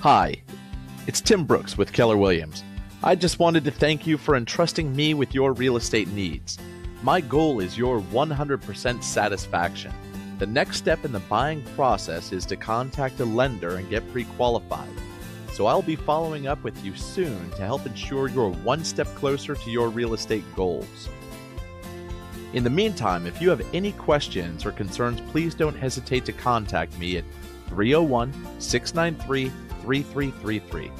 Hi, it's Tim Brooks with Keller Williams. I just wanted to thank you for entrusting me with your real estate needs. My goal is your 100% satisfaction. The next step in the buying process is to contact a lender and get pre qualified. So I'll be following up with you soon to help ensure you're one step closer to your real estate goals. In the meantime, if you have any questions or concerns, please don't hesitate to contact me at 301 693 3333.